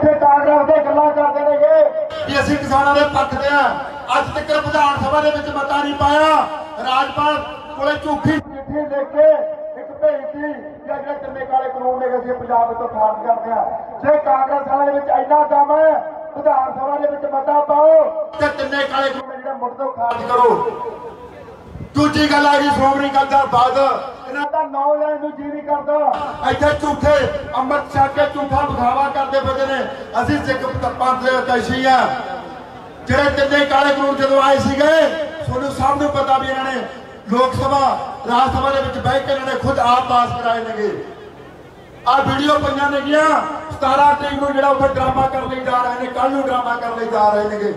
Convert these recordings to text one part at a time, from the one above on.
ਇੱਥੇ ਕਾਂਗਰਸ ਦੇ ਗੱਲਾਂ ਕਰਦੇ ਨੇਗੇ। ਕਿ ਅਸੀਂ ਕਿਸਾਨਾਂ ਦੇ ਪੱਖ ਦੇ ਆ। ਅੱਜ ਤੱਕ ਵਿਧਾਨ ਸਭਾ ਦੇ ਵਿੱਚ ਮਤਾ ਨਹੀਂ ਪਾਇਆ। ਰਾਜਪਾਲ ਕੋਲੇ ਝੂਠੀ ਚਿੱਠੀ ਲਿਖ ਕੇ ਇੱਕ ਭੇਜਤੀ ਕਿ ਜਿਹੜੇ ਤਿੰਨੇ ਕਾਲੇ ਕਾਨੂੰਨ ਨੇ ਅਸੀਂ ਪੰਜਾਬ ਵਿੱਚੋਂ ਖਾਰਜ ਕਰਦੇ ਆ। ਜੇ ਕਾਂਗਰਸ ਵਾਲਿਆਂ ਦੇ ਵਿੱਚ ਇੰਨਾ ਦਮ ਹੈ ਵਿਧਾਨ ਸਭਾ ਦੇ ਵਿੱਚ ਮਤਾ ਪਾਓ। ਤੇ ਤਿੰਨੇ ਕਾਲੇ ਕਾਨੂੰਨ ਜਿਹੜੇ ਮੁੱਢ ਤੋਂ ਖਾਰਜ ਕਰੋ। ਦੂਜੀ ਗੱਲ ਆ ਗਈ ਸ਼੍ਰੋਮਣੀ ਅਕਾਲੀ ਦਲ ਬਾਦ ਇਹਨਾਂ ਦਾ ਨਾਂ ਲੈਣ ਨੂੰ ਜੀ ਨਹੀਂ ਕਰਦਾ। ਇੱਥੇ ਝੂਠੇ ਅੰਮ੍ਰਿਤ ਛਕ ਕੇ ਝੂਠਾ ਵਿਖਾਵਾ ਕਰਦੇ ਫਿਰਦੇ ਨੇ। ਅਸੀਂ ਸਿੱਖ ਪੰਥ ਦੇ ਤੈਸ਼ੀ ਆ। ਜਿਹੜੇ ਤਿੰਨੇ ਕਾਲੇ ਕਾਨੂੰਨ ਜਦੋਂ ਆਏ ਸੀਗੇ, ਤੁਹਾਨੂੰ ਸਭ ਨੂੰ ਪਤਾ ਵੀ ਇਹਨਾਂ ਨੇ ਲੋਕ ਸਭਾ, ਰਾਜ ਸਭਾ ਦੇ ਵਿੱਚ ਬਹਿ ਕੇ ਇਹਨਾਂ ਨੇ ਖੁਦ ਆਪ ਪਾਸ ਕਰਾਏ ਨੇਗੇ। ਆ ਵੀਡੀਓ ਪਈਆਂ ਨੇਗੀਆਂ। 17 ਤਰੀਕ ਨੂੰ ਜਿਹੜਾ ਉੱਥੇ ਡਰਾਮਾ ਕਰਨ ਲਈ ਜਾ ਰਹੇ ਨੇ ਕੱਲ ਨੂੰ ਡਰਾਮਾ ਕਰਨ ਲਈ ਜਾ ਰਹੇ ਨੇਗੇ।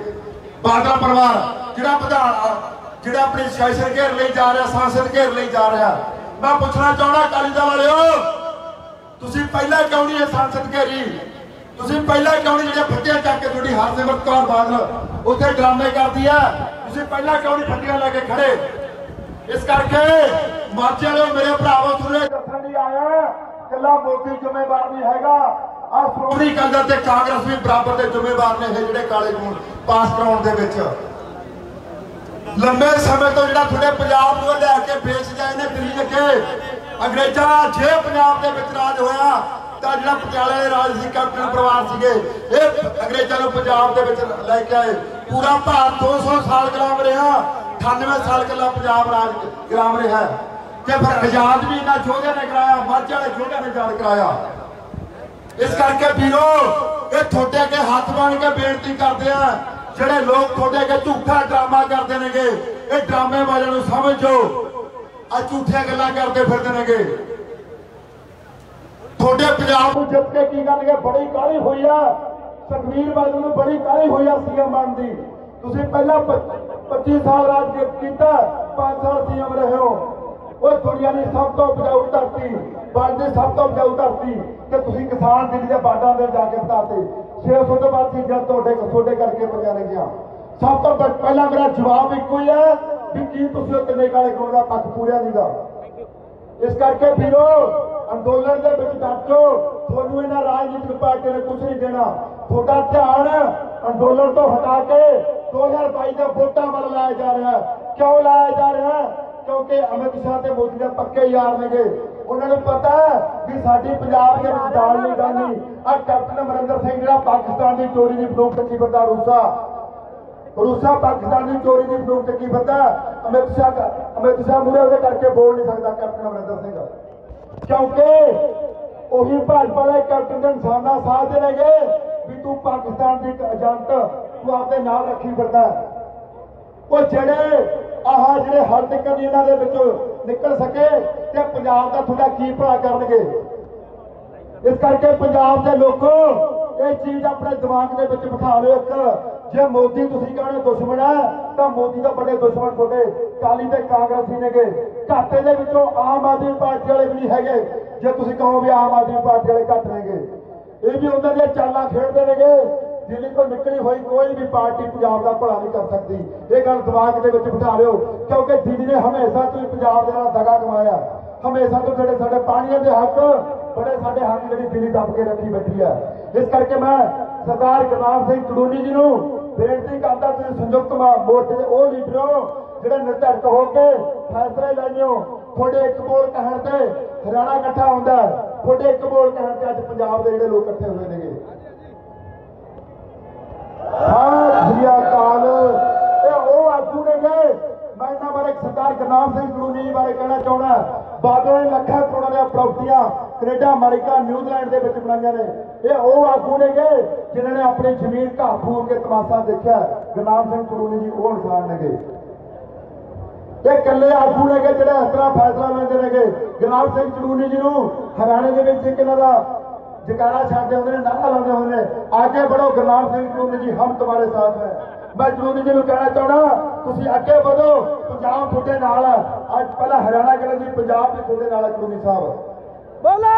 ਬਾਦਲ ਪਰਿਵਾਰ, ਜਿਹੜਾ ਵਿਧਾਨ ਜਿਹੜਾ ਆਪਣੀ ਸੈਸ਼ਨ ਘੇਰ ਲਈ ਜਾ ਰਿਹਾ, ਸੰਸਦ ਘੇਰ ਲਈ ਜਾ ਰਿਹਾ। ਮੈਂ ਪੁੱਛਣਾ ਚਾਹੁੰਦਾ ਅਕਾਲੀ ਦਲ ਵਾਲਿਓ, ਤੁਸੀਂ ਪਹਿਲਾਂ ਕਿਉਂ ਨਹੀਂ ਇਹ ਸੰਸਦ ਘੇਰੀ? ਤੁਸੀਂ ਪਹਿਲਾਂ ਕਿਉਂ ਨਹੀਂ ਜਿਹੜੇ ਫੱਟੀਆਂ ਚੱਕ ਕੇ ਤੁਹਾਡੀ ਹਰਸਿਮਰਤ ਕੌਰ ਬਾਦਲ ਉੱਥੇ ਡਰਾਮੇ ਕਰਦੀ ਆ? ਤੁਸੀਂ ਪਹਿਲਾਂ ਕਿਉਂ ਨਹੀਂ ਫੱਟੀਆਂ ਲੈ ਕੇ ਖੜੇ? ਇਸ ਕਰਕੇ ਮਾਝੇ ਵਾਲਿਓ, ਮੇਰੇ ਭਰਾਵੋ, ਤੁਹਾਨੂੰ ਦੱਸਣ ਲਈ ਆਇਆ, ਕੱਲਾ ਮੋਦੀ ਜ਼ਿੰਮੇਵਾਰ ਨਹੀਂ ਹੈਗਾ। ਆ ਸ਼੍ਰੋਮਣੀ ਅਕਾਲੀ ਤੇ ਕਾਂਗਰਸ ਵੀ ਬਰਾਬਰ ਦੇ ਜ਼ਿੰਮੇਵਾਰ ਨੇ ਇਹ ਜਿਹੜੇ ਕਾਲੇ ਕਾਨੂੰਨ ਪਾਸ ਕਰਾਉਣ ਦੇ ਵਿੱਚ। ਲੰਬੇ ਸਮੇਂ ਤੋਂ ਜਿਹੜਾ ਤੁਹਾਡੇ ਪੰਜਾਬ ਨੂੰ ਲੈ ਕੇ ਵੇਚ ਗਏ ਨੇ ਦਿੱਲੀ ਅੱਗੇ ਅੰਗਰੇਜ਼ਾਂ ਦਾ ਜੇ ਪੰਜਾਬ ਦੇ ਵਿੱਚ ਰਾਜ ਹੋਇਆ, ਤਾਂ ਜਿਹੜਾ ਪਟਿਆਲੇ ਦੇ ਰਾਜ ਸੀ, ਕੈਪਟਨ ਪਰਿਵਾਰ ਸੀਗੇ, ਇਹ ਅੰਗਰੇਜ਼ਾਂ ਨੂੰ ਪੰਜਾਬ ਦੇ ਵਿੱਚ ਲੈ ਕੇ ਆਏ। ਪੂਰਾ ਭਾਰਤ 200 ਸਾਲ ਗੁਲਾਮ ਰਿਹਾ 98 ਸਾਲ ਕੱਲਾ ਪੰਜਾਬ ਰਾਜ ਗੁਲਾਮ ਰਿਹਾ। ਤੇ ਫਿਰ ਆਜ਼ਾਦ ਵੀ ਇਹਨਾਂ ਯੋਧਿਆਂ ਨੇ ਕਰਾਇਆ, ਮਾਝੇ ਵਾਲੇ ਯੋਧਿਆਂ ਨੇ ਆਜ਼ਾਦ ਕਰਾਇਆ। ਇਸ ਕਰਕੇ ਵੀਰੋ, ਇਹ ਤੁਹਾਡੇ ਅੱਗੇ ਹੱਥ ਬਣ ਕੇ ਬੇਨਤੀ ਕਰਦੇ ਆ ਜਿਹੜੇ ਲੋਕ ਤੁਹਾਡੇ ਅੱਗੇ ਝੂਠਾ ਡਰਾਮਾ ਕਰਦੇ ਨੇਗੇ, ਇਹ ਡਰਾਮੇ ਵਾਲਿਆਂ ਨੂੰ ਸਮਝੋ ਆ ਝੂਠੀਆਂ ਗੱਲਾਂ ਕਰਦੇ ਫਿਰਦੇ ਨੇਗੇ। ਤੁਹਾਡੇ ਪੰਜਾਬ ਨੂੰ ਜਿੱਤ ਕੇ ਕੀ ਕਰਨਗੇ? ਬੜੀ ਕਾਲੀ ਹੋਈ ਆ। ਸੁਖਵੀਰ ਬਾਦਲ ਨੂੰ ਬੜੀ ਕਾਲੀ ਹੋਈ ਆ ਸੀਐਮ ਬਣਨ ਦੀ। ਤੁਸੀਂ ਪਹਿਲਾਂ ਪ- 25 ਸਾਲ ਰਾਜ ਕੀਤਾ 5 ਸਾਲ ਸੀਐਮ ਰਹੇ ਹੋ। ਉਹ ਦੁਨੀਆ ਦੀ ਸਭ ਤੋਂ ਉਪਜਾਊ ਧਰਤੀ ਵਰਲਡ ਦੀ ਸਭ ਤੋਂ ਉਪਜਾਊ ਧਰਤੀ ਤੇ ਤੁਸੀਂ ਕਿਸਾਨ ਦਿੱਲੀ ਦੇ ਬਾਰਡਰਾਂ ਦੇ ਜਾ ਕੇ ਬਤਾਤੇ 600 ਤੋਂ ਬਾਅਦ ਚੀਜ਼ਾਂ ਤੁਹਾਡੇ ਤੁਹਾਡੇ ਕਰਕੇ ਪਈਆਂ ਨੇ ਸਭ ਤੋਂ ਪਹਿਲਾਂ ਮੇਰਾ ਜਵਾਬ ਇੱਕੋ ਹੀ ਹੈ ਵੀ ਕੀ ਤੁਸੀਂ ਉਹ ਕਿੰਨੇ ਕਾਲੇ ਕੋਲ ਦਾ ਪੱਖ ਪੂਰਿਆ ਨਹੀਂਗਾ ਇਸ ਕਰਕੇ ਵੀਰੋ, ਅੰਦੋਲਨ ਦੇ ਵਿੱਚ ਡਟੋ ਤੁਹਾਨੂੰ ਇਹਨਾਂ ਰਾਜਨੀਤਿਕ ਪਾਰਟੀਆਂ ਨੇ ਕੁਝ ਨਹੀਂ ਦੇਣਾ। ਤੁਹਾਡਾ ਧਿਆਨ ਅੰਦੋਲਨ ਤੋਂ ਹਟਾ ਕੇ 2022 ਦੇ ਵੋਟਾਂ ਵੱਲ ਲਾਇਆ ਜਾ ਰਿਹਾ। ਹੈ ਕਿਉਂ ਲਾਇਆ ਜਾ ਰਿਹਾ? ਹੈ ਕਿਉਂਕਿ ਅਮਿਤ ਸ਼ਾਹ ਤੇ ਮੋਦੀ ਦੇ ਪੱਕੇ ਯਾਰ ਨੇਗੇ। ਉਹਨਾਂ ਨੂੰ ਪਤਾ ਵੀ ਸਾਡੀ ਪੰਜਾਬ ਦੇ ਵਿੱਚ ਦਾਲ ਨਹੀਂ ਡਾਲਣੀ ਆ ਕੈਪਟਨ ਅਮਰਿੰਦਰ ਸਿੰਘ ਜਿਹੜਾ ਪਾਕਿਸਤਾਨ ਦੀ ਚੋਰੀ ਦੀ ਬੰਦੂਕ ਚੱਕੀ ਫਿਰਦਾ, ਰੂਸਾ। ਰੂਸਾ ਪਾਕਿਸਤਾਨ ਦੀ ਚੋਰੀ ਦੀ ਬੰਦੂਕ ਚੱਕੀ ਫਿਰਦਾ। ਅਮਿਤ ਸ਼ਾਹ ਦਾ- ਅਮਿਤ ਸ਼ਾਹ ਮੂਰੇ ਉਹਦੇ ਕਰਕੇ ਬੋਲ ਨਹੀਂ ਸਕਦਾ ਕੈਪਟਨ ਅਮਰਿੰਦਰ ਸਿੰਘ। ਕਿਉਂਕਿ ਉਹੀ ਭਾਜਪਾ ਦੇ ਕੈਪਟਨ ਦੇ ਇਨਸਾਨ ਦਾ ਸਾਥ ਦੇਣਗੇ ਵੀ ਤੂੰ ਪਾਕਿਸਤਾਨ ਦੀ ਏਜੰਟ ਤੂੰ ਆਪਣੇ ਨਾਲ ਰੱਖੀ ਫਿਰਦਾ। ਉਹ ਜਿਹੜੇ ਆਹ ਜਿਹੜੇ ਹੱਲ ਤੱਕ ਇਹਨਾਂ ਦੇ ਵਿੱਚੋਂ ਨਿਕਲ ਸਕੇ ਤੇ ਪੰਜਾਬ ਦਾ ਤੁਹਾਡਾ ਕੀ ਭਲਾ ਕਰਨਗੇ। ਇਸ ਕਰਕੇ ਪੰਜਾਬ ਦੇ ਲੋਕੋ, ਇਹ ਚੀਜ਼ ਆਪਣੇ ਦਿਮਾਗ ਦੇ ਵਿੱਚ ਬਿਠਾ ਲਿਓ ਇੱਕ। ਜੇ ਮੋਦੀ ਤੁਸੀਂ ਕਹਿੰਦੇ ਦੁਸ਼ਮਣ ਹੈ ਤਾਂ ਮੋਦੀ ਦਾ ਬੜੇ ਦੁਸ਼ਮਣ ਤੁਹਾਡੇ। ਕਾਲੀ ਤੇ ਕਾਂਗਰਸੀ ਨੇਗੇ। ਘਾਟੇ ਦੇ ਵਿੱਚੋਂ ਆਮ ਆਦਮੀ ਪਾਰਟੀ ਵਾਲੇ ਵੀ ਨਹੀਂ ਹੈਗੇ। ਜੇ ਤੁਸੀਂ ਕਹੋ ਵੀ ਆਮ ਆਦਮੀ ਪਾਰਟੀ ਵਾਲੇ ਘੱਟ ਨੇਗੇ। ਇਹ ਵੀ ਉਹਨਾਂ ਦੀਆਂ ਚਾਲਾਂ ਖੇਡਦੇ ਨੇਗੇ। ਦਿੱਲੀ ਤੋਂ ਨਿਕਲੀ ਹੋਈ ਕੋਈ ਵੀ ਪਾਰਟੀ ਪੰਜਾਬ ਦਾ ਭਲਾ ਨਹੀਂ ਕਰ ਸਕਦੀ। ਇਹ ਗੱਲ ਦਿਮਾਗ ਦੇ ਵਿੱਚ ਬਿਠਾ ਲਿਓ, ਕਿਉਂਕਿ ਦਿੱਲੀ ਨੇ ਹਮੇਸ਼ਾ ਤੋਂ ਪੰਜਾਬ ਦੇ ਨਾਲ ਦਗਾ ਕਮਾਇਆ। ਹਮੇਸ਼ਾ ਤੋਂ ਜਿਹੜੇ ਸਾਡੇ ਪਾਣੀਆਂ ਦੇ ਹੱਕ, ਬੜੇ ਸਾਡੇ ਹੱਕ ਜਿਹੜੀ ਦਿੱਲੀ ਦੱਬ ਕੇ ਰੱਖੀ ਬੈਠੀ ਹੈ। ਇਸ ਕਰਕੇ ਮੈਂ ਸਰਦਾਰ ਗੁਰਨਾਮ ਸਿੰਘ ਕਲੂਨੀ ਜੀ ਨੂੰ ਬੇਨਤੀ ਕਰਦਾ, ਤੁਸੀਂ ਸੰਯੁਕਤ ਮੋਰਚੇ ਦੇ ਉਹ ਲੀਡਰ ਹੋ ਜਿਹੜੇ ਨਿਰਧੜਕ ਹੋ ਕੇ ਫੈਸਲੇ ਲੈਣਿਓ ਤੁਹਾਡੇ ਇੱਕ ਬੋਲ ਕਹਿਣ ਤੇ ਹਰਿਆਣਾ ਇਕੱਠਾ ਹੁੰਦਾ ਤੁਹਾਡੇ ਇੱਕ ਬੋਲ ਕਹਿਣ ਤੇ ਅੱਜ ਪੰਜਾਬ ਦੇ ਜਿਹੜੇ ਲੋਕ ਇਕੱਠੇ ਹੋਏ ਨੇਗੇ। ਸਤਿ ਸ੍ਰੀ ਅਕਾਲ। ਇਹ ਉਹ ਆਗੂ ਨੇ ਗਏ ਮੈਂ ਇਹਨਾਂ ਬਾਰੇ ਸਰਦਾਰ ਗੁਰਨਾਮ ਸਿੰਘ ਕਲੂਨੀ ਬਾਰੇ ਕਹਿਣਾ ਚਾਹੁੰਦਾ ਬਾਦਲ ਨੇ ਲੱਖਾਂ ਕਰੋੜਾਂ ਦੀਆਂ ਪ੍ਰਾਪਰਟੀਆਂ ਕੈਨੇਡਾ, ਅਮਰੀਕਾ, ਨਿਊਜ਼ੀਲੈਂਡ ਦੇ ਵਿੱਚ ਬਣਾਈਆਂ ਨੇ। ਇਹ ਉਹ ਆਗੂ ਨੇ ਗਏ ਜਿਨ੍ਹਾਂ ਨੇ ਆਪਣੀ ਜ਼ਮੀਨ ਘਾਹ ਫੂਰ ਕੇ ਤਮਾਸ਼ਾ ਦੇਖਿਆ ਗੁਰਨਾਮ ਸਿੰਘ ਕਲੂਨੀ ਜੀ ਉਹ ਇਨਸਾਨ ਨੇਗੇ। ਇਹ ਇਕੱਲੇ ਆਗੂ ਨੇਗੇ ਜਿਹੜੇ ਇਸ ਤਰ੍ਹਾਂ ਫੈਸਲਾ ਲੈਂਦੇ ਨੇਗੇ। ਗੁਰਨਾਮ ਸਿੰਘ ਕਲੂਨੀ ਜੀ ਨੂੰ ਹਰਿਆਣੇ ਦੇ ਵਿੱਚ ਇੱਕ ਇਹਨਾਂ ਦਾ ਹੁੰਦੇ ਨੇ ਨਾਰਾ ਲਾਉਂਦੇ ਹੁੰਦੇ ਨੇ। ਅੱਗੇ ਬੜੋ ਗੁਰਨਾਮ ਸਿੰਘ ਕਲੂਨੀ ਜੀ ਹਮ ਤੁਹਾਡੇ ਸਾਥ ਹੈ। ਮੈਂ ਕਲੂਨੀ ਜੀ ਨੂੰ ਕਹਿਣਾ ਚਾਹਣਾ ਤੁਸੀਂ ਅੱਗੇ ਵਧੋ ਪੰਜਾਬ ਤੁਹਾਡੇ ਨਾਲ ਹੈ। ਅੱਜ ਪਹਿਲਾਂ ਹਰਿਆਣਾ ਕਹਿੰਦੇ ਜੀ ਪੰਜਾਬ ਵੀ ਤੁਹਾਡੇ ਨਾਲ ਹੈ ਕਲੂਨੀ ਸਾਹਿਬ। ਬੋਲੇ।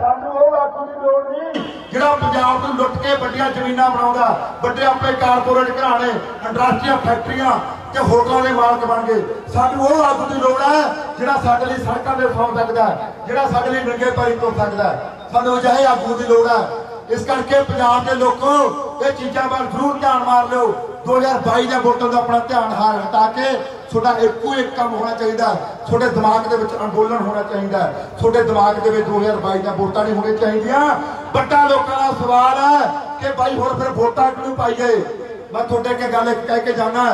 ਸਾਨੂੰ ਉਹ ਦੀ ਲੋੜ ਨਹੀਂ ਜਿਹੜਾ ਪੰਜਾਬ ਨੂੰ ਲੁੱਟ ਕੇ ਵੱਡੀਆਂ ਜ਼ਮੀਨਾਂ ਬਣਾਉਂਦਾ ਵੱਡੇ ਆਪਣੇ ਕਾਰਪੋਰੇਟ ਘਰਾਣੇ ਇੰਡਸਟਰੀਆਂ ਫੈਕਟਰੀਆਂ ਤੇ ਹੋਟਲਾਂ ਦੇ ਮਾਲਕ ਬਣ ਗਏ। ਸਾਨੂੰ ਉਹ ਆਗੂ ਦੀ ਲੋੜ ਹੈ ਜਿਹੜਾ ਸਾਡੇ ਲਈ ਸੜਕਾਂ ਤੇ ਸੌਂ ਸਕਦਾ ਜਿਹੜਾ ਸਾਡੇ ਲਈ ਨੰਗੇ ਪੈਰੀ ਤੁਰ ਸਕਦਾ ਸਾਨੂੰ ਅਜਿਹੇ ਆਗੂ ਦੀ ਲੋੜ ਹੈ। ਇਸ ਕਰਕੇ ਪੰਜਾਬ ਦੇ ਲੋਕੋ, ਇਹ ਚੀਜ਼ਾਂ ਵੱਲ ਜ਼ਰੂਰ ਧਿਆਨ ਮਾਰ ਲਿਓ। 2022 ਦੇ ਵੋਟਾਂ ਦਾ ਆਪਣਾ ਧਿਆਨ ਹਾਰ ਹਟਾ ਕੇ ਤੁਹਾਡਾ ਇੱਕੋ ਇੱਕ ਕੰਮ ਹੋਣਾ ਚਾਹੀਦਾ ਤੁਹਾਡੇ ਦਿਮਾਗ ਦੇ ਵਿੱਚ ਅੰਦੋਲਨ ਹੋਣਾ ਚਾਹੀਦਾ ਤੁਹਾਡੇ ਦਿਮਾਗ ਦੇ ਵਿੱਚ 2022 ਦੀਆਂ ਵੋਟਾਂ ਨਹੀਂ ਹੋਣੀਆਂ ਚਾਹੀਦੀਆਂ। ਵੱਡਾ ਲੋਕਾਂ ਦਾ ਸਵਾਲ ਹੈ ਕਿ ਬਾਈ ਹੁਣ ਫਿਰ ਵੋਟਾਂ ਕਿਉਂ ਪਾਈਏ? ਮੈਂ ਤੁਹਾਡੇ ਅੱਗੇ ਗੱਲ ਕਹਿ ਕੇ ਜਾਣਾ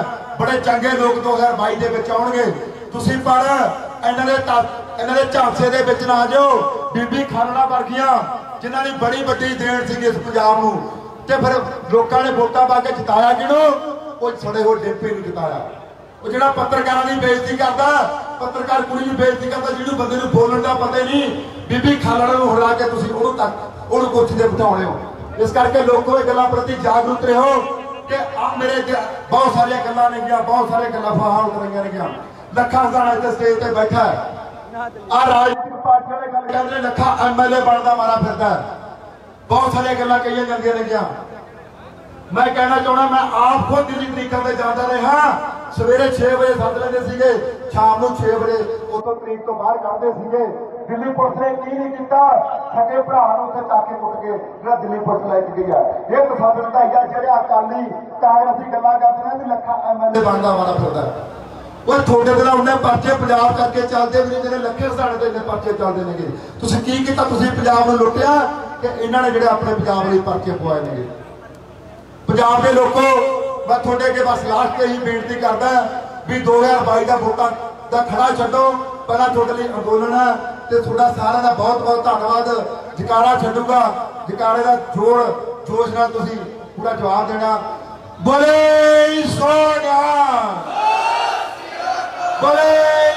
ਬੜੇ ਚੰਗੇ ਲੋਕ 2022 ਦੇ ਵਿੱਚ ਆਉਣਗੇ। ਤੁਸੀਂ ਪਰ ਇਹਨਾਂ ਦੇ ਇਹਨਾਂ ਦੇ ਝਾਂਸੇ ਦੇ ਵਿੱਚ ਨਾ ਜਾਓ। ਬੀਬੀ ਖਾਲੜਾ ਵਰਗੀਆਂ, ਜਿਨ੍ਹਾਂ ਦੀ ਬੜੀ ਵੱਡੀ ਦੇਣ ਸੀ ਇਸ ਪੰਜਾਬ ਨੂੰ। ਤੇ ਫਿਰ ਲੋਕਾਂ ਨੇ ਵੋਟਾਂ ਪਾ ਕੇ ਜਿਤਾਇਆ ਕਿਹਨੂੰ? ਉਹ ਛੜੇ ਹੋ ਡਿੰਪੀ ਨੂੰ ਜਿਤਾਇਆ। ਉਹ ਜਿਹੜਾ ਪੱਤਰਕਾਰਾਂ ਦੀ ਬੇਇੱਜ਼ਤੀ ਕਰਦਾ, ਪੱਤਰਕਾਰ ਕੁੜੀ ਨੂੰ ਬੇਇੱਜ਼ਤੀ ਕਰਦਾ, ਜਿਹਨੂੰ ਬੰਦੇ ਨੂੰ ਬੋਲਣ ਦਾ ਪਤਾ ਹੀ ਨਹੀਂ। ਬੀਬੀ ਖਾਲੜਾ ਨੂੰ ਹਰਾ ਕੇ ਤੁਸੀਂ ਉਹਨੂੰ ਤੱਕ ਉਹਨੂੰ ਕੁਰਸੀ ਤੇ ਬਿਠਾਉਣੇ ਹੋ। ਇਸ ਕਰਕੇ ਲੋਕੋ ਇਹ ਗੱਲਾਂ ਪ੍ਰਤੀ ਜਾਗਰੂਕ ਰਹੋ। ਕਿ ਆ ਮੇਰੇ ਬਹੁਤ ਸਾਰੀਆਂ ਗੱਲਾਂ ਨੇ ਗਿਆ, ਬਹੁਤ ਸਾਰੀਆਂ ਗੱਲਾਂ ਫਾਹਾਂ ਉਤਰੀਆਂ ਨੇ ਗਿਆ। ਲੱਖਾਂ ਹਜ਼ਾਰਾਂ ਇੱਥੇ ਸਟੇਜ ਤੇ ਬੈਠਾ ਹੈ। ਆ ਰਾਜਨੀਤਿਕ ਪਾਰਟੀਆਂ ਨੇ ਗੱਲ ਕਰਦੇ ਨੇ, ਲੱਖਾਂ ਐਮਐਲਏ ਬਣਦਾ, ਮਾਰਾ ਫਿਰਦਾ ਬਹੁਤ ਸਾਰੀਆਂ ਗੱਲਾਂ ਕਹੀਆਂ ਜਾਂਦੀਆਂ ਨੇ ਗਿਆ। ਮੈਂ ਕਹਿਣਾ ਚਾਹੁੰਦਾ, ਮੈਂ ਆਪ ਖੁਦ ਦਿੱਲੀ ਤਰੀਕਾਂ ਤੇ ਜਾਂਦਾ ਰਿਹਾ। ਸਵੇਰੇ 6 ਵਜੇ ਸੱਦ ਲੈਂਦੇ ਸੀਗੇ, ਸ਼ਾਮ ਨੂੰ 6 ਵਜੇ ਉਤੋਂ ਤਰੀਕ ਤੋਂ ਬਾਹਰ ਕੱਢਦੇ ਸੀਗੇ। ਦਿੱਲੀ ਪੁਲਿਸ ਨੇ ਕੀ ਨਹੀਂ ਕੀਤਾ? ਸਕੇ ਭਰਾ ਨੂੰ ਉੱਥੇ ਚੱਕ ਕੁੱਟ ਕੇ, ਜਿਹੜਾ ਦਿੱਲੀ ਪੁਲਿਸ ਲੈ ਕੇ ਗਈ ਇਹ ਤਸੱਦਰ ਦਾ ਹੀ ਆ ਅਕਾਲੀ ਕਾਂਗਰਸੀ ਗੱਲਾਂ ਕਰਦੇ ਨੇ ਵੀ ਲੱਖਾਂ ਐਮਐਲਏ ਬਣਦਾ ਵਾਲਾ ਫਿਰਦਾ। ਉਹ ਤੁਹਾਡੇ ਦੇ ਉਹਨੇ ਪਰਚੇ ਪੰਜਾਬ ਕਰਕੇ ਚੱਲਦੇ ਵੀ ਨੇ ਜਿਹੜੇ ਲੱਖੇ ਸਾਡੇ ਤੇ ਇੰਨੇ ਪਰਚੇ ਚੱਲਦੇ ਨੇਗੇ। ਤੁਸੀਂ ਕੀ ਕੀਤਾ? ਤੁਸੀਂ ਪੰਜਾਬ ਨੂੰ ਲੁੱਟਿਆ ਕਿ ਇਹਨਾਂ ਨੇ ਜਿਹੜੇ ਆਪਣੇ ਪੰਜਾਬ ਲਈ ਪਰਚੇ ਪਵਾਏ ਨੇਗੇ? ਪੰਜਾਬ ਦੇ ਲੋਕੋ ਮੈਂ ਤੁਹਾਡੇ ਅੱਗੇ ਬਸ ਲਾਸਟ ਤੇ ਹੀ ਬੇਨਤੀ ਕਰਦਾ ਵੀ 2022 ਦਾ ਵੋਟਾਂ ਦਾ ਖੜਾ ਛੱਡੋ। ਪਹਿਲਾਂ ਤੁਹਾਡੇ ਲਈ ਅੰਦੋਲਨ ਹੈ ਤੇ ਤੁਹਾਡਾ ਸਾਰਿਆਂ ਦਾ ਬਹੁਤ ਬਹੁਤ ਧੰਨਵਾਦ। ਜਕਾਰਾ ਛੱਡੂਗਾ। ਜਕਾਰੇ ਦਾ ਜੋੜ, ਜੋਸ਼ ਨਾਲ ਤੁਸੀਂ ਪੂਰਾ ਜਵਾਬ ਦੇਣਾ। ਬੋਲੇ ਸੋਨਿਆ ਬੋਲੇ